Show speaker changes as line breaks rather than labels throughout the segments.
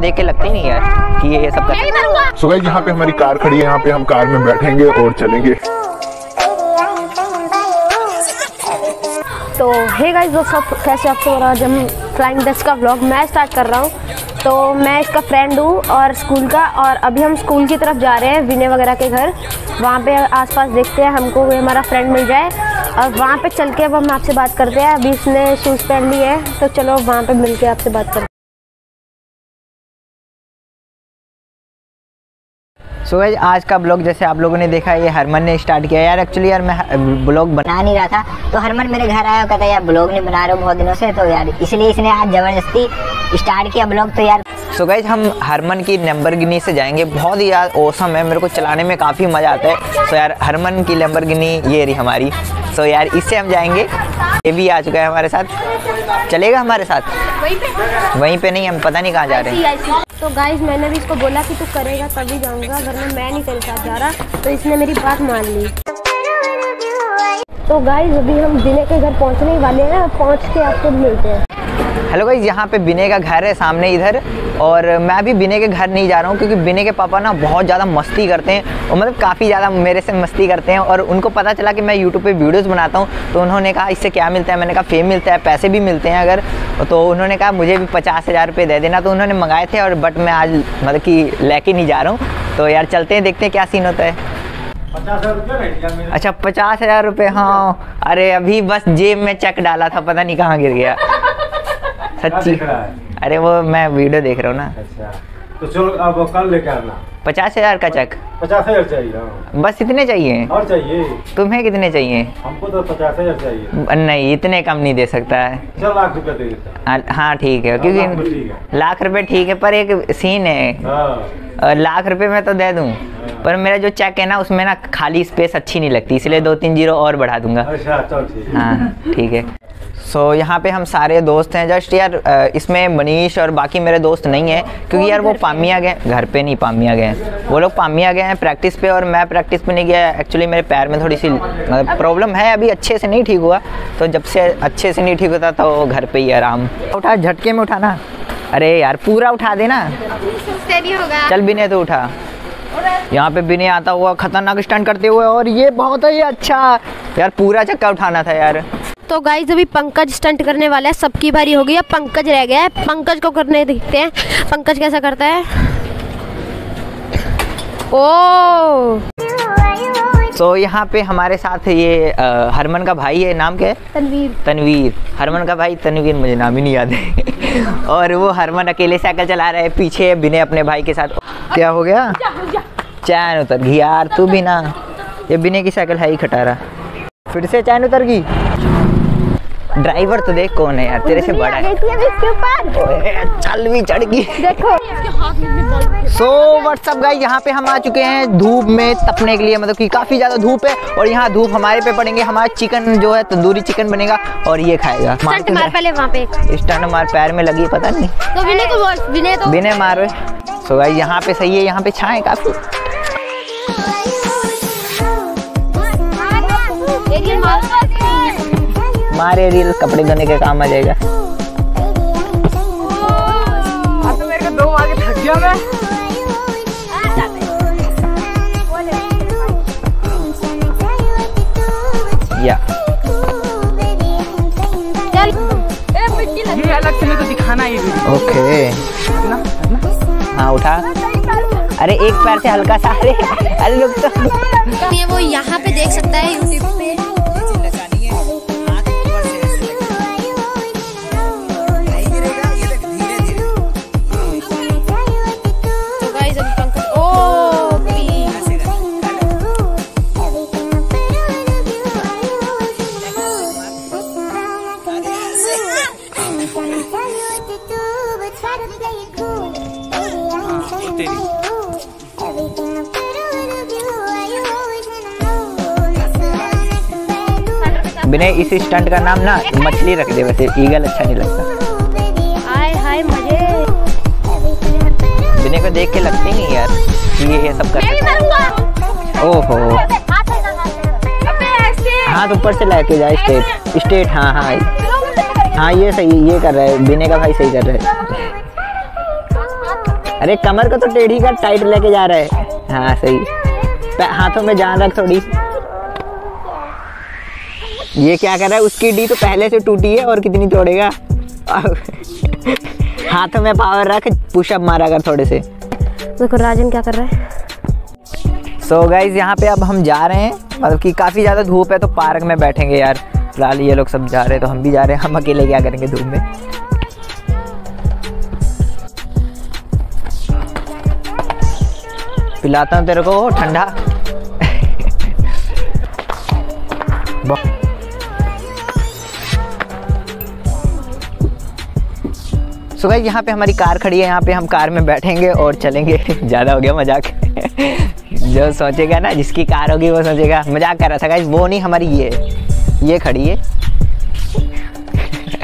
देख के लगता ही नहीं यार कि ये ये सब कर
सो गाइस यहाँ पे हमारी कार खड़ी है यहाँ पे हम कार में बैठेंगे और चलेंगे।
तो हे गाइस दोस्तों कैसे आप सब और आज हम फ्लाइंग डस्ट का व्लॉग मैं स्टार्ट कर रहा हूँ। तो मैं इसका फ्रेंड हूँ और स्कूल का और अभी हम स्कूल की तरफ़ जा रहे हैं विनय वगैरह के घर। वहाँ पे आसपास देखते हैं हमको कोई हमारा फ्रेंड मिल जाए। और वहाँ पे चल के अब हम आपसे बात करते हैं। अभी इसने शूज़ पहन लिए है तो चलो वहाँ पे मिल के आपसे बात करते हैं।
सो so, आज का ब्लॉग जैसे आप लोगों ने देखा ये हरमन ने स्टार्ट किया। यार एक्चुअली यार मैं ब्लॉग बना
नहीं रहा था। तो हरमन मेरे घर आया और कहता यार ब्लॉग नहीं बना रहे हो बहुत दिनों से। तो यार इसलिए इसने आज ज़बरदस्ती स्टार्ट किया ब्लॉग तो यार
सो so, हम हरमन की नंबरगिनी से जाएँगे। बहुत ही यार ओसम है। मेरे को चलाने में काफ़ी मज़ा आता है। सो so, यार हरमन की नंबरगिनी ये रही हमारी। सो so, यार इससे हम जाएँगे। ये भी आ चुका है हमारे साथ। चलेगा हमारे साथ?
वहीं पे।
वहीं पे नहीं हम पता नहीं कहाँ जा रहे हैं।
तो गाइज़ मैंने भी इसको बोला कि तू करेगा, तभी जाऊँगा, वरना मैं नहीं तेरे साथ जा रहा। तो इसने मेरी बात मान ली। तो गाइज़ अभी हम बिने के घर पहुँचने वाले हैं, पहुँच के आपको मिलते हैं।
हेलो गाइज़ यहाँ पे बिने का घर है, सामने इधर। और मैं अभी बिने के घर नहीं जा रहा हूँ क्योंकि बिने के पापा ना बहुत ज़्यादा मस्ती करते हैं और मतलब काफ़ी ज़्यादा मेरे से मस्ती करते हैं और उनको पता चला कि मैं यूट्यूब पे वीडियोस बनाता हूँ तो उन्होंने कहा इससे क्या मिलता है? मैंने कहा फेम मिलता है पैसे भी मिलते हैं अगर। तो उन्होंने कहा मुझे भी पचास हज़ार रुपये दे देना। तो उन्होंने मंगाए थे और बट मैं आज मतलब कि लेके नहीं जा रहा हूँ। तो यार चलते हैं देखते हैं क्या सीन होता है। अच्छा पचास हज़ार रुपये हाँ। अरे अभी बस जेब में चेक डाला था पता नहीं कहाँ गिर गया। सच्ची। अरे वो मैं वीडियो देख रहा हूँ ना।
अच्छा। तो चलो अब कल लेके आना।
पचास हज़ार का चेक
पचास हज़ार चाहिए हाँ।
बस इतने चाहिए।
और चाहिए?
तुम्हें कितने चाहिए?
हमको तो पचास हज़ार चाहिए।
नहीं इतने कम नहीं दे सकता है।
चल लाख रुपया दे देता
हाँ- हाँ ठीक है क्योंकि लाख रुपए ठीक है। पर एक सीन है।
हाँ।
लाख रुपए में तो दे दूँ पर मेरा जो चेक है ना उसमें ना खाली स्पेस अच्छी नहीं लगती इसलिए दो तीन ज़ीरो और बढ़ा दूँगा।
अच्छा चल ठीक हाँ
ठीक है। सो so, यहाँ पे हम सारे दोस्त हैं। जस्ट यार इसमें मनीष और बाकी मेरे दोस्त नहीं हैं क्योंकि यार वो पामिया गए घर पे नहीं पामिया गए। हैं वो लोग पामिया गए हैं प्रैक्टिस पे और मैं प्रैक्टिस पे नहीं गया। एक्चुअली मेरे पैर में थोड़ी सी मतलब प्रॉब्लम है अभी अच्छे से नहीं ठीक हुआ। तो जब से अच्छे से नहीं ठीक होता तो घर पर ही आराम। उठा झटके में उठाना। अरे यार पूरा उठा देना। चल बिने तो उठा। यहाँ पे बिने आता हुआ खतरनाक स्टैंड करते हुए और ये बहुत ही अच्छा। यार पूरा चक्का उठाना था यार।
तो गाइज़ अभी पंकज स्टंट करने वाला है सबकी बारी हो गई अब पंकज रह गया है। पंकज को करने दिखते हैं। पंकज कैसा करता है? ओ!
तो यहाँ पे हमारे साथ ये अ, हरमन का भाई है नाम क्या है?
तनवीर।
तनवीर। हरमन का भाई तनवीर मुझे नाम ही नहीं याद है। और वो हरमन अकेले साइकिल चला रहा है पीछे बिने अपने भाई के साथ। क्या हो गया? चैन उतर गई यार तू भी ना। ये बिने की साइकिल है ही खटारा। फिर से चैन उतर गई। ड्राइवर तो देख कौन है यार तेरे से बड़ा है। चल भी चढ़ गई।
देखो।
सो व्हाट्सअप गाइस यहाँ पे हम आ चुके हैं धूप में तपने के लिए मतलब कि काफ़ी ज़्यादा धूप है और यहाँ धूप हमारे पे पड़ेंगे। हमारा चिकन जो है तंदूरी चिकन बनेगा और ये खाएगा।
मार पहले वहाँ पे।
स्टंट मार पैर में लगी पता नहीं।
तो विनय को विनय तो
बिने मारो सो गाइस यहाँ पे सही है यहाँ पे छाए काफ़ी।
एक मार
मारे रील कपड़े धोने के काम आ जाएगा। या।
ये अलग से मेरे को दिखाना ही
ओके। हाँ उठा। अरे एक पैर से हल्का सा। अरे अरे लोग तो।
ये वो यहाँ पे देख सकता है
बिना इस स्टंट का नाम ना मछली रख दे वैसे ईगल अच्छा नहीं लगता।
हाय हाय मज़े।
बिने को देख के लगते नहीं यार कि ये ये सब कर सकता है। ओहो। हाथ ऊपर से लेके जाए स्टेट स्टेट हाँ हाँ। हाँ ये सही ये कर रहा है। बिने का भाई सही कर रहा है। अरे कमर को तो टेढ़ी कर टाइट लेके जा रहा है। हाँ सही। हाथों में जान रख थोड़ी। ये क्या कर रहा है? उसकी डी तो पहले से टूटी है और कितनी तोड़ेगा? हाथों में पावर रख पुशअप मारा कर थोड़े से।
देखो राजन क्या कर रहा है?
सो so गाइज़ यहाँ पे अब हम जा रहे हैं। मतलब कि काफ़ी ज़्यादा धूप है तो पार्क में बैठेंगे यार। फ़िलहाल ये लोग सब जा रहे हैं तो हम भी जा रहे हैं। हम अकेले क्या करेंगे धूप में? पिलाता हूँ तेरे को ठंडा। सो गाइस यहाँ पे हमारी कार खड़ी है यहाँ पे हम कार में बैठेंगे और चलेंगे। ज़्यादा हो गया मज़ाक। जो सोचेगा ना जिसकी कार होगी वो सोचेगा मज़ाक कर रहा था। गाइस वो नहीं हमारी ये। ये खड़ी है।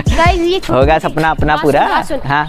गाइस ये
होगा सपना अपना पूरा। हाँ।